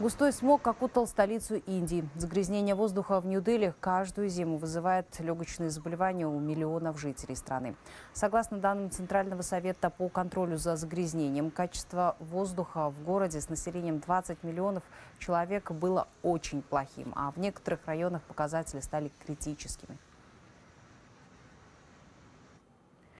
Густой смог окутал столицу Индии. Загрязнение воздуха в Нью-Дели каждую зиму вызывает легочные заболевания у миллионов жителей страны. Согласно данным Центрального совета по контролю за загрязнением, качество воздуха в городе с населением 20 миллионов человек было очень плохим, а в некоторых районах показатели стали критическими.